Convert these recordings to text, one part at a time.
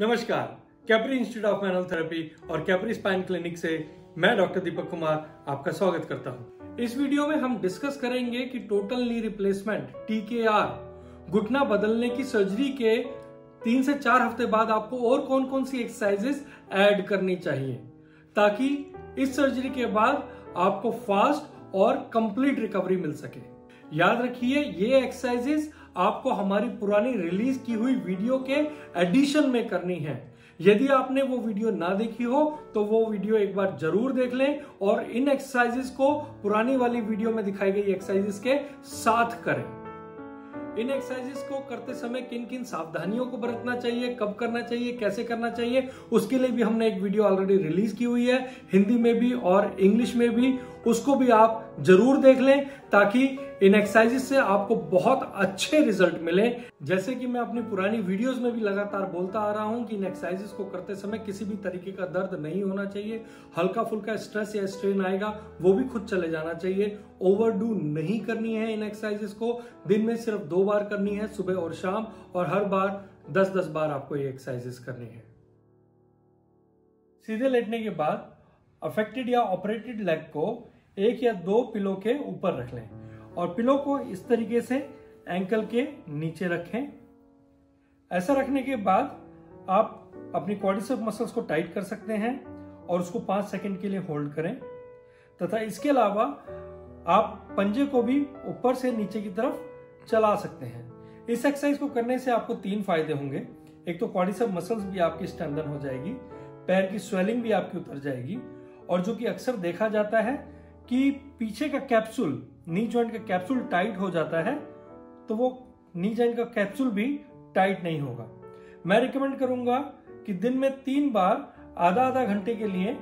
नमस्कार Capri institute of manual therapy और Capri spine clinic से मैं डॉक्टर दीपक कुमार आपका स्वागत करता हूँ। इस वीडियो में हम डिस्कस करेंगे कि टोटल नी रिप्लेसमेंट टीकेआर घुटना बदलने की सर्जरी के तीन से चार हफ़्ते बाद आपको और कौन कौन सी एक्सरसाइजेस ऐड करनी चाहिए, ताकि इस सर्जरी के बाद आपको फास्ट और कंप्लीट रिकवरी मिल सके याद रखिए, ये एक्सरसाइजेस आपको हमारी पुरानी रिलीज़ की हुई वीडियो के एडिशन में करनी है। यदि आपने वो वीडियो ना देखी हो तो वो वीडियो एक बार ज़रूर देख लें और इन एक्सरसाइजेस को पुरानी वाली वीडियो में दिखाई गई एक्सरसाइजेस के साथ करें। इन एक्सरसाइजेस को करते समय किन किन सावधानियों को बरतना चाहिए, कब करना चाहिए, कैसे करना चाहिए, उसके लिए भी हमने एक वीडियो ऑलरेडी रिलीज़ की हुई है, हिंदी में भी और इंग्लिश में भी। उसको भी आप ज़रूर देख लें ताकि इन एक्सरसाइजेस से आपको बहुत अच्छे रिज़ल्ट मिले। जैसे कि मैं अपनी पुरानी वीडियोस में भी लगातार बोलता आ रहा हूँ कि इन एक्सरसाइजेस को करते समय किसी भी तरीके का दर्द नहीं होना चाहिए। हल्का फुल्का स्ट्रेस या स्ट्रेन आएगा, वो भी खुद चले जाना चाहिए। ओवरडू नहीं करनी है इन एक्सरसाइजेस को। दिन में सिर्फ़ दो बार करनी है, सुबह और शाम, और हर बार दस दस बार आपको ये एक्सरसाइजेस करनी है। सीधे लेटने के बाद अफेक्टेड या ऑपरेटेड लेग को एक या दो पिलो के ऊपर रख लें और पिलो को इस तरीके से एंकल के नीचे रखें। ऐसा रखने के बाद आप अपनी क्वाड्रिसेप मसल्स को टाइट कर सकते हैं और उसको पाँच सेकंड के लिए होल्ड करें। तथा इसके अलावा आप पंजे को भी ऊपर से नीचे की तरफ़ चला सकते हैं। इस एक्सरसाइज को करने से आपको तीन फ़ायदे होंगे। एक तो क्वाड्रिसेप मसल्स भी आपकी स्ट्रेंथन हो जाएगी, पैर की स्वेलिंग भी आपकी उतर जाएगी और जो कि अक्सर देखा जाता है कि पीछे का कैप्सूल नी जॉइंट का कैप्सूल टाइट हो जाता है तो वो नी जॉइंट का कैप्सूल भी टाइट नहीं होगा। मैं रिकमेंड करूँगा कि दिन में तीन बार आधा आधा घंटे के लिए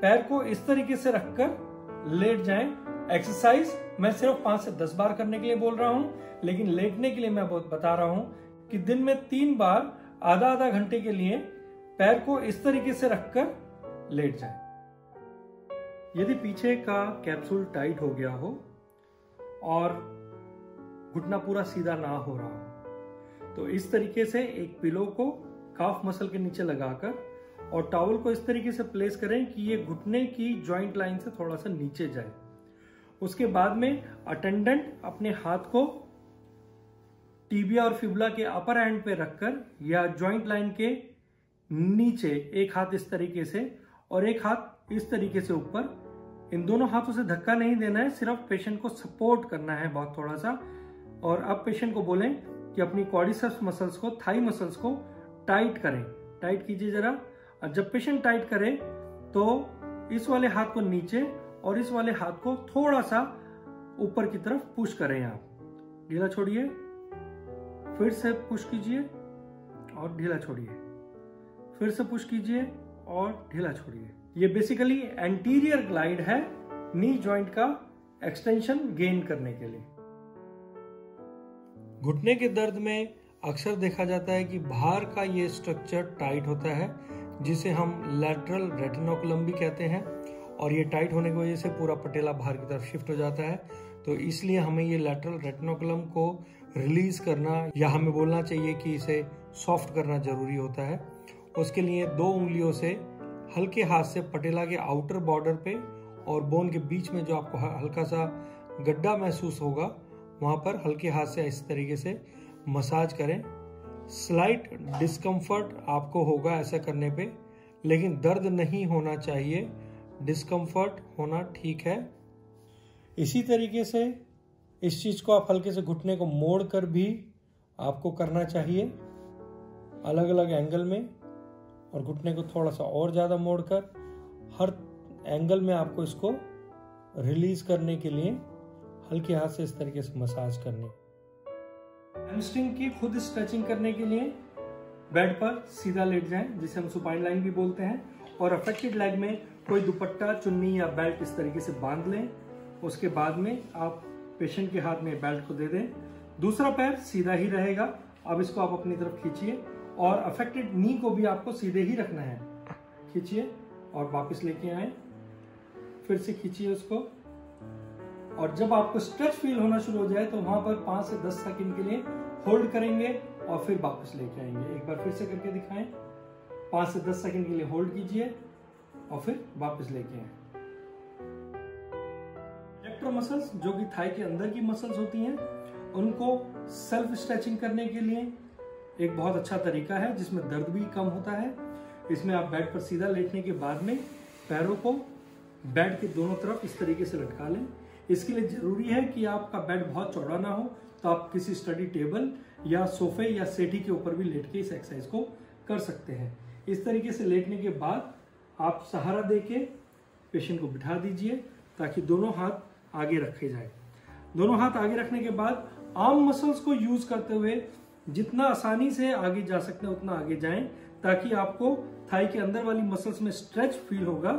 पैर को इस तरीके से रखकर लेट जाएँ। एक्सरसाइज मैं सिर्फ़ पाँच से दस बार करने के लिए बोल रहा हूँ, लेकिन लेटने के लिए मैं बहुत बता रहा हूँ कि दिन में तीन बार आधा आधा घंटे के लिए पैर को इस तरीके से रखकर लेट जाएँ। यदि पीछे का कैप्सूल टाइट हो गया हो और घुटना पूरा सीधा ना हो रहा हो तो इस तरीके से एक पिलो को काफ मसल के नीचे लगाकर और टॉवल को इस तरीके से प्लेस करें कि ये घुटने की जॉइंट लाइन से थोड़ा सा नीचे जाए। उसके बाद में अटेंडेंट अपने हाथ को टीबिया और फिबला के अपर एंड पे रखकर या जॉइंट लाइन के नीचे एक हाथ इस तरीके से और एक हाथ इस तरीके से ऊपर इन दोनों हाथों से धक्का नहीं देना है, सिर्फ़ पेशेंट को सपोर्ट करना है बहुत थोड़ा सा। और अब पेशेंट को बोलें कि अपनी क्वाडिसप्स मसल्स को थाई मसल्स को टाइट करें। टाइट कीजिए जरा। और जब पेशेंट टाइट करे तो इस वाले हाथ को नीचे और इस वाले हाथ को थोड़ा सा ऊपर की तरफ़ पुश करें आप। ढीला छोड़िए। फिर से पुश कीजिए और ढीला छोड़िए। फिर से पुश कीजिए और ढीला छोड़िए। ये बेसिकली एंटीरियर ग्लाइड है नी जॉइंट का एक्सटेंशन गेन करने के लिए। घुटने के दर्द में अक्सर देखा जाता है कि बाहर का ये स्ट्रक्चर टाइट होता है, जिसे हम लैटरल रेटिनोकुलम भी कहते हैं, और ये टाइट होने की वजह से पूरा पटेला बाहर की तरफ़ शिफ्ट हो जाता है। तो इसलिए हमें ये लैटरल रेटिनोकुलम को रिलीज़ करना या हमें बोलना चाहिए कि इसे सॉफ्ट करना ज़रूरी होता है। उसके लिए दो उंगलियों से हल्के हाथ से पटेला के आउटर बॉर्डर पे और बोन के बीच में जो आपको हल्का सा गड्ढा महसूस होगा, वहाँ पर हल्के हाथ से इस तरीके से मसाज करें। स्लाइट डिस्कम्फर्ट आपको होगा ऐसा करने पे, लेकिन दर्द नहीं होना चाहिए। डिस्कम्फर्ट होना ठीक है। इसी तरीके से इस चीज़ को आप हल्के से घुटने को मोड़ कर भी आपको करना चाहिए। अलग अलग एंगल में और घुटने को थोड़ा सा और ज़्यादा मोड़कर हर एंगल में आपको इसको रिलीज़ करने के लिए हल्के हाथ से इस तरीके से मसाज करनी। हैमस्ट्रिंग की खुद स्ट्रेचिंग करने के लिए बेड पर सीधा लेट जाएँ, जिसे हम सुपाइन लाइन भी बोलते हैं, और अफेक्टेड लेग में कोई दुपट्टा, चुन्नी या बेल्ट इस तरीके से बाँध लें। उसके बाद में आप पेशेंट के हाथ में बेल्ट को दे दें। दूसरा पैर सीधा ही रहेगा। अब इसको आप अपनी तरफ़ खींचिए। और अफेक्टेड नी को भी आपको सीधे ही रखना है। खींचिए और वापस लेके आए। फिर से खींचिए उसको। और जब आपको स्ट्रेच फील होना शुरू हो जाए तो वहाँ पर पाँच से दस सेकंड के लिए होल्ड करेंगे और फिर वापस लेके आएँगे। एक बार फिर से करके दिखाएँ। पाँच से दस सेकंड के लिए होल्ड कीजिए और फिर वापस लेके आए। इलेक्ट्रो मसल्स जो कि थाई के अंदर की मसल्स होती हैं, उनको सेल्फ स्ट्रेचिंग करने के लिए एक बहुत अच्छा तरीका है जिसमें दर्द भी कम होता है। इसमें आप बेड पर सीधा लेटने के बाद में पैरों को बेड के दोनों तरफ़ इस तरीके से लटका लें। इसके लिए ज़रूरी है कि आपका बेड बहुत चौड़ा ना हो तो आप किसी स्टडी टेबल या सोफे या सेठी के ऊपर भी लेट के इस एक्सरसाइज को कर सकते हैं। इस तरीके से लेटने के बाद आप सहारा दे के पेशेंट को बिठा दीजिए ताकि दोनों हाथ आगे रखे जाए। दोनों हाथ आगे रखने के बाद आर्म मसल्स को यूज़ करते हुए जितना आसानी से आगे जा सकते हैं, उतना आगे जाएँ, ताकि आपको थाई के अंदर वाली मसल्स में स्ट्रेच फील होगा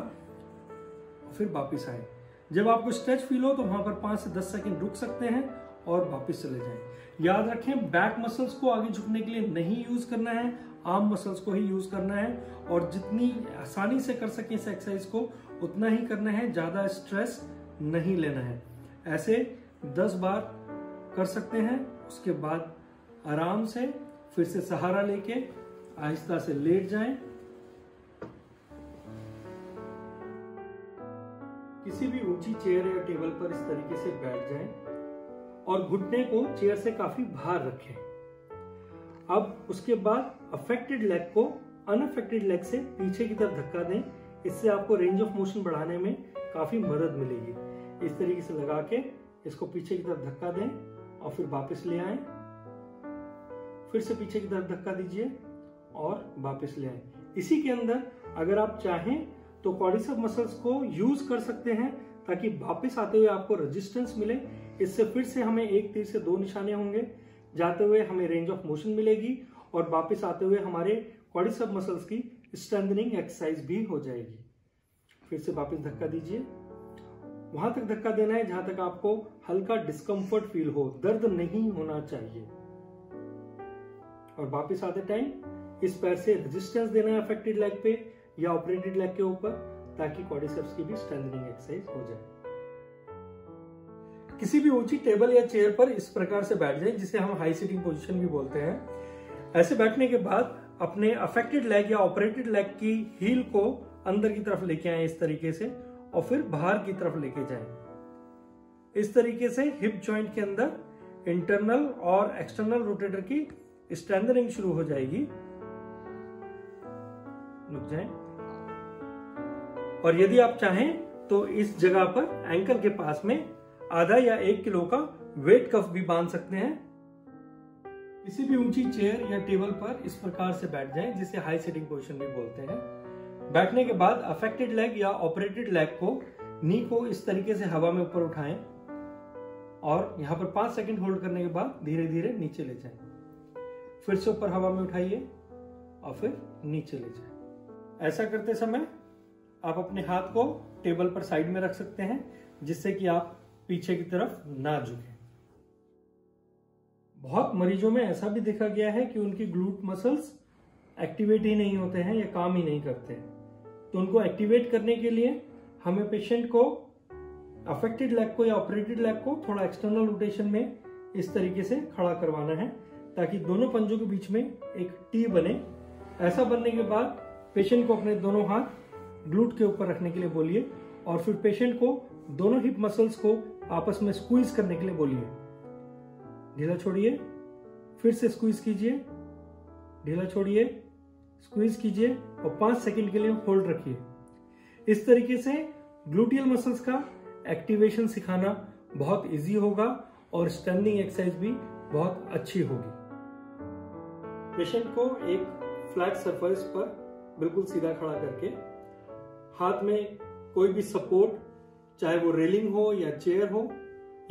फिर वापिस आए। जब आपको स्ट्रेच फील हो तो वहाँ पर पाँच से दस सेकेंड रुक सकते हैं और वापस चले जाएँ। याद रखें बैक मसल्स को आगे झुकने के लिए नहीं यूज़ करना है आर्म मसल्स को ही यूज़ करना है, और जितनी आसानी से कर सके इस एक्सरसाइज को, उतना ही करना है, ज़्यादा स्ट्रेस नहीं लेना है। ऐसे दस बार कर सकते हैं, उसके बाद आराम से फिर से सहारा लेके आहिस्ता से लेट जाएँ। किसी भी ऊँची चेयर या टेबल पर इस तरीके से बैठ जाएँ और घुटने को चेयर से काफ़ी बाहर रखें। अब उसके बाद अफेक्टेड लेग को अनअफेक्टेड लेग से पीछे की तरफ़ धक्का दें। इससे आपको रेंज ऑफ़ मोशन बढ़ाने में काफ़ी मदद मिलेगी। इस तरीके से लगा के इसको पीछे की तरफ़ धक्का दें और फिर वापस ले आए। फिर से पीछे की तरफ़ धक्का दीजिए और वापस ले आए। इसी के अंदर अगर आप चाहें तो कॉडिसप मसल्स को यूज़ कर सकते हैं ताकि वापस आते हुए आपको रेजिस्टेंस मिले। इससे फिर से हमें एक तीर से दो निशाने होंगे। जाते हुए हमें रेंज ऑफ़ मोशन मिलेगी और वापस आते हुए हमारे कॉडिसप मसल्स की स्ट्रेंथनिंग एक्सरसाइज भी हो जाएगी। फिर से वापस धक्का दीजिए। वहाँ तक धक्का देना है जहाँ तक आपको हल्का डिस्कम्फर्ट फील हो। दर्द नहीं होना चाहिए। और वापस आते टाइम इस पैर से रेजिस्टेंस देना है अफेक्टेड लेग पे या ऑपरेटेड लेग के ऊपर, ताकि कॉडिसेप्स की भी स्ट्रेंथनिंग एक्सरसाइज हो जाए। किसी भी ऊँची टेबल या चेयर पर इस प्रकार से बैठ जाए, जिसे हम हाई सीटिंग पोजीशन भी बोलते हैं। ऐसे बैठने के बाद अपने अफेक्टेड लेग या ऑपरेटेड लेग की हील को अंदर की तरफ़ लेके आए इस तरीके से, और फिर बाहर की तरफ़ लेके जाए। इस तरीके से हिप जॉइंट के अंदर इंटरनल और एक्सटर्नल रोटेटर की स्ट्रेंथनिंग शुरू हो जाएगी। रुक जाएँ। और यदि आप चाहें तो इस जगह पर एंकल के पास में आधा या एक किलो का वेट कफ भी बाँध सकते हैं। किसी भी ऊँची चेयर या टेबल पर इस प्रकार से बैठ जाएँ, जिसे हाई सिटिंग पोजीशन भी बोलते हैं। बैठने के बाद अफेक्टेड लेग या ऑपरेटेड लेग को नी को इस तरीके से हवा में ऊपर उठाएँ और यहाँ पर पाँच सेकंड होल्ड करने के बाद धीरे धीरे नीचे ले जाएँ। फिर से ऊपर हवा में उठाइए और फिर नीचे ले जाए। ऐसा करते समय आप अपने हाथ को टेबल पर साइड में रख सकते हैं, जिससे कि आप पीछे की तरफ़ ना झुके। बहुत मरीजों में ऐसा भी देखा गया है कि उनकी ग्लूट मसल्स एक्टिवेट ही नहीं होते हैं, या काम ही नहीं करते तो उनको एक्टिवेट करने के लिए हमें पेशेंट को अफेक्टेड लेग को या ऑपरेटेड लेग को थोड़ा एक्सटर्नल रोटेशन में इस तरीके से खड़ा करवाना है। ताकि दोनों पंजों के बीच में एक टी बने। ऐसा बनने के बाद पेशेंट को अपने दोनों हाथ ग्लूट के ऊपर रखने के लिए बोलिए और फिर पेशेंट को दोनों हिप मसल्स को आपस में स्क्वीज करने के लिए बोलिए। ढीला छोड़िए, फिर से स्क्वीज कीजिए। ढीला छोड़िए स्क्वीज कीजिए और पाँच सेकंड के लिए होल्ड रखिए। इस तरीके से ग्लूटियल मसल्स का एक्टिवेशन सिखाना बहुत इजी होगा और स्टैंडिंग एक्सरसाइज भी बहुत अच्छी होगी। पेशेंट को एक फ्लैट सरफेस पर बिल्कुल सीधा खड़ा करके हाथ में कोई भी सपोर्ट चाहे वो रेलिंग हो या चेयर हो,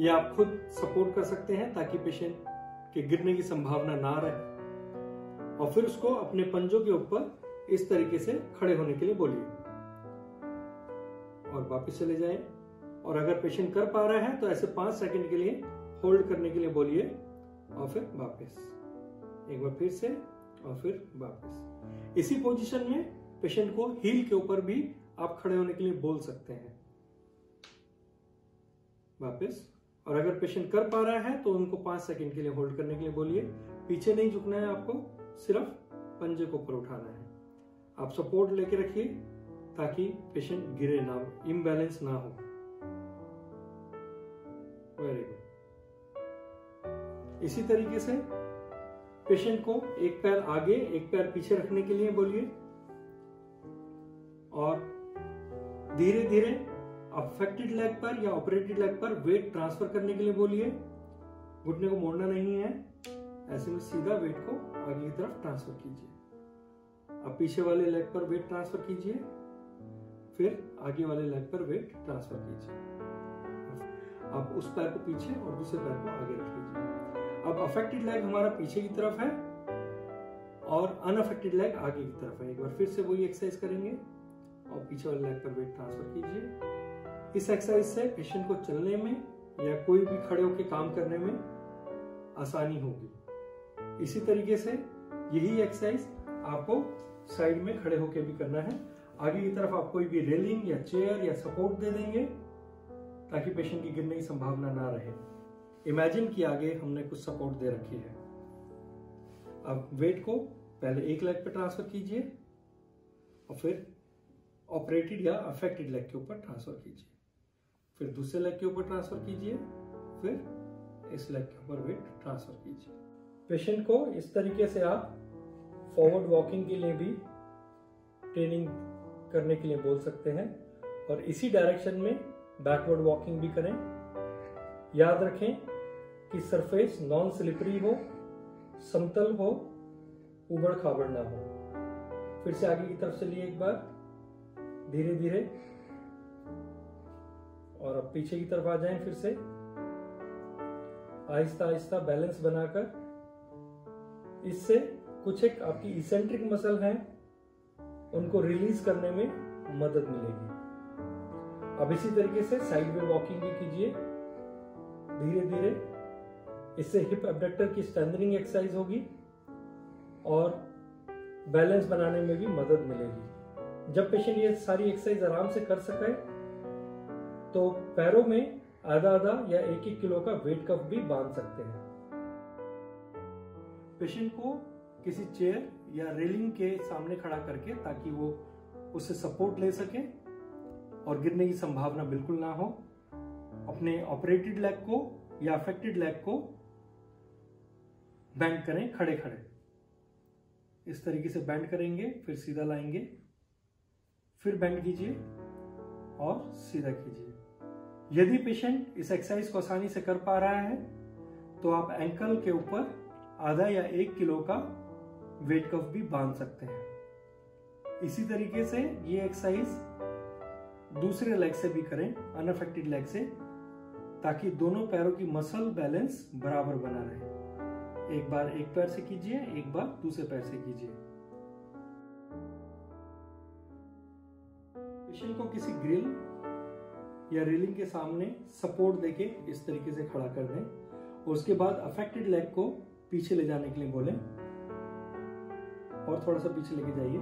या आप खुद सपोर्ट कर सकते हैं ताकि पेशेंट के गिरने की संभावना ना रहे। और फिर उसको अपने पंजों के ऊपर इस तरीके से खड़े होने के लिए बोलिए। और वापस चले जाएँ। और अगर पेशेंट कर पा रहा है तो ऐसे पाँच सेकंड के लिए होल्ड करने के लिए बोलिए और फिर वापस। एक बार फिर से और फिर वापस। इसी पोजीशन में पेशेंट को हील के ऊपर भी आप खड़े होने के लिए बोल सकते हैं। वापस। और अगर पेशेंट कर पा रहा है तो उनको पाँच सेकंड के लिए होल्ड करने के लिए बोलिए। पीछे नहीं झुकना है आपको, सिर्फ़ पंजे को ऊपर उठाना है। आप सपोर्ट लेके रखिए, ताकि पेशेंट गिरे ना इम्बैलेंस ना हो। वेरी गुड इसी तरीके से पेशेंट को एक पैर आगे, एक पैर पीछे रखने के लिए बोलिए। और धीरे धीरे अफेक्टेड लेग पर या ऑपरेटेड लेग पर वेट ट्रांसफ़र करने के लिए बोलिए। घुटने को मोड़ना नहीं है। ऐसे में सीधा वेट को आगे की तरफ़ ट्रांसफ़र कीजिए। अब पीछे वाले लेग पर वेट ट्रांसफ़र कीजिए। फिर आगे वाले लेग पर वेट ट्रांसफ़र कीजिए। अब उस पैर को पीछे और दूसरे पैर को आगे रख लीजिए। अब अफेक्टेड लेग हमारा पीछे की तरफ़ है और अनअफेक्टेड लेग आगे की तरफ़ है। एक बार फिर से वही एक्सरसाइज करेंगे और पीछे वाले लेग पर वेट ट्रांसफ़र कीजिए। इस एक्सरसाइज से पेशेंट को चलने में या कोई भी खड़े होकर काम करने में आसानी होगी। इसी तरीके से यही एक्सरसाइज आपको साइड में खड़े होकर भी करना है। आगे की तरफ़ आप कोई भी रेलिंग या चेयर या सपोर्ट दे देंगे ताकि पेशेंट की गिरने की संभावना ना रहे। इमेजिन कि आगे हमने कुछ सपोर्ट दे रखी है। अब वेट को पहले एक लेग पे ट्रांसफ़र कीजिए और फिर ऑपरेटेड या अफेक्टेड लेग के ऊपर ट्रांसफ़र कीजिए। फिर दूसरे लेग के ऊपर ट्रांसफ़र कीजिए, फिर इस लेग के ऊपर वेट ट्रांसफ़र कीजिए। पेशेंट को इस तरीके से आप फॉरवर्ड वॉकिंग के लिए भी ट्रेनिंग करने के लिए बोल सकते हैं और इसी डायरेक्शन में बैकवर्ड वॉकिंग भी करें। याद रखें कि सरफेस नॉन स्लिपरी हो, समतल हो, उबड़ खाबड़ ना हो। फिर से आगे की तरफ़ चलिए एक बार धीरे धीरे और अब पीछे की तरफ़ आ जाएँ फिर से। आहिस्ता आहिस्ता बैलेंस बनाकर। इससे कुछ एक आपकी इसेंट्रिक मसल है, उनको रिलीज़ करने में मदद मिलेगी। अब इसी तरीके से साइड में वॉकिंग भी कीजिए। धीरे धीरे इससे हिप एबडक्टर की स्ट्रेंथनिंग एक्सरसाइज होगी और बैलेंस बनाने में भी मदद मिलेगी। जब पेशेंट ये सारी एक्सरसाइज आराम से कर सके तो पैरों में आधा आधा या एक एक किलो का वेट कफ भी बाँध सकते हैं। पेशेंट को किसी चेयर या रेलिंग के सामने खड़ा करके ताकि वो उससे सपोर्ट ले सके और गिरने की संभावना बिल्कुल ना हो। अपने ऑपरेटेड लेग को या अफेक्टेड लेग को बैंड करें, खड़े खड़े। इस तरीके से बैंड करेंगे, फिर सीधा लाएँगे। फिर बैंड कीजिए और सीधा कीजिए। यदि पेशेंट इस एक्सरसाइज को आसानी से कर पा रहा है तो आप एंकल के ऊपर आधा या एक किलो का वेट कफ भी बाँध सकते हैं। इसी तरीके से ये एक्सरसाइज दूसरे लेग से भी करें अनअफेक्टेड लेग से, ताकि दोनों पैरों की मसल बैलेंस बराबर बना रहे। एक बार एक पैर से कीजिए, एक बार दूसरे पैर से कीजिए। पेशेंट को किसी ग्रिल या रेलिंग के सामने सपोर्ट देके इस तरीके से खड़ा कर दें और उसके बाद अफेक्टेड लेग को पीछे ले जाने के लिए बोलें। और थोड़ा सा पीछे लेके जाइए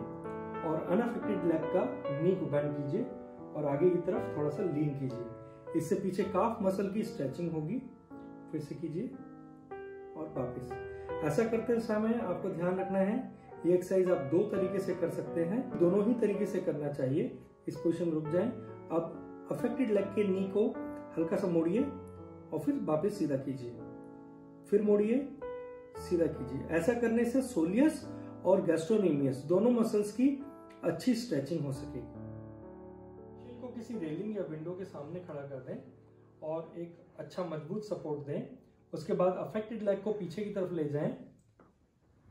और अनअफेक्टेड लेग का नी को बैंड कीजिए और आगे की तरफ़ थोड़ा सा लीन कीजिए। इससे पीछे काफ मसल की स्ट्रेचिंग होगी, फिर से कीजिए। और वापिस। ऐसा करते समय आपको ध्यान रखना है, ये एक्सरसाइज आप दो तरीके से कर सकते हैं, दोनों ही तरीके से करना चाहिए। इस पोजिशन रुक जाएँ। अब अफेक्टेड लेग के नी को हल्का सा मोड़िए और फिर वापस सीधा कीजिए। फिर मोड़िए, सीधा कीजिए। ऐसा करने से सोलियस और गैस्ट्रोनीमियस दोनों मसल्स की अच्छी स्ट्रेचिंग हो सकेगी को किसी रेलिंग या विंडो के सामने खड़ा कर दें और एक अच्छा मज़बूत सपोर्ट दें। उसके बाद अफेक्टेड लेग को पीछे की तरफ़ ले जाएँ।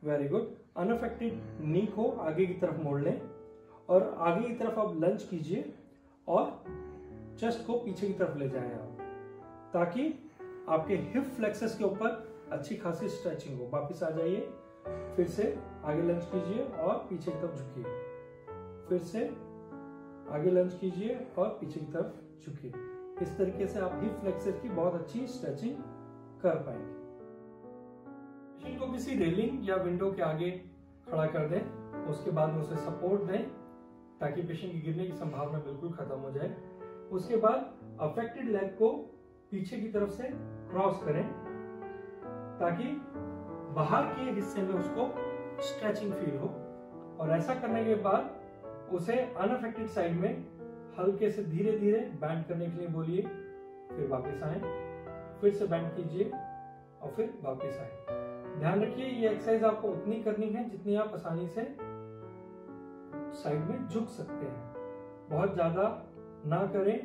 वेरी गुड अनअफेक्टेड नी को आगे की तरफ़ मोड़ लें और आगे की तरफ़ आप लंच कीजिए और चेस्ट को पीछे की तरफ़ ले जाएँ आप ताकि आपके हिप फ्लेक्सस के ऊपर अच्छी खासी स्ट्रेचिंग हो। वापिस आ जाइए फिर से आगे लंच कीजिए और पीछे की तरफ़ झुकिए। फिर से आगे लंच कीजिए और पीछे की तरफ़ झुकिए। इस तरीके से आप हिप फ्लेक्सस की बहुत अच्छी स्ट्रेचिंग कर पाएँगे। मशीन को किसी रेलिंग या विंडो के आगे खड़ा कर दें, उसके बाद में उसे सपोर्ट दें, ताकि पेशेंट की गिरने की संभावना बिल्कुल खत्म हो जाए। उसके बाद अफेक्टेड लेग को पीछे की तरफ़ से क्रॉस करें, ताकि बाहर के हिस्से में उसको स्ट्रेचिंग फील हो। और ऐसा करने के बाद उसे अनअफेक्टेड साइड में हल्के से धीरे धीरे बैंड करने के लिए बोलिए, फिर वापस आए। फिर से बैंड कीजिए और फिर वापस आए। ध्यान रखिए, ये एक्सरसाइज आपको उतनी करनी है जितनी आप आसानी से साइड में झुक सकते हैं। बहुत ज़्यादा ना करें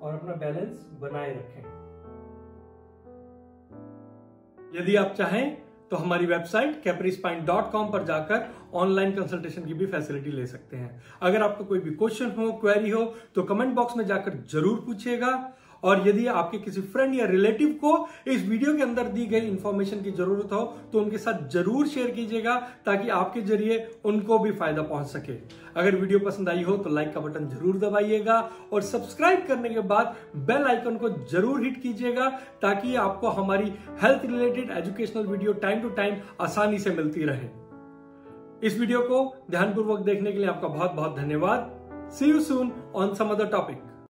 और अपना बैलेंस बनाए रखें। यदि आप चाहें तो हमारी वेबसाइट कैपरीस्पाइन पर जाकर ऑनलाइन कंसल्टेशन की भी फैसिलिटी ले सकते हैं। अगर आपको कोई भी क्वेश्चन हो क्वेरी हो तो कमेंट बॉक्स में जाकर ज़रूर पूछिएगा। और यदि आपके किसी फ्रेंड या रिलेटिव को इस वीडियो के अंदर दी गई इंफॉर्मेशन की ज़रूरत हो तो उनके साथ ज़रूर शेयर कीजिएगा, ताकि आपके ज़रिए उनको भी फ़ायदा पहुँच सके। अगर वीडियो पसंद आई हो तो लाइक का बटन ज़रूर दबाइएगा और सब्सक्राइब करने के बाद बेल आइकन को ज़रूर हिट कीजिएगा, ताकि आपको हमारी health related educational video time to time आसानी से मिलती रहे। इस वीडियो को ध्यानपूर्वक देखने के लिए आपका बहुत बहुत धन्यवाद। See you soon on some other topic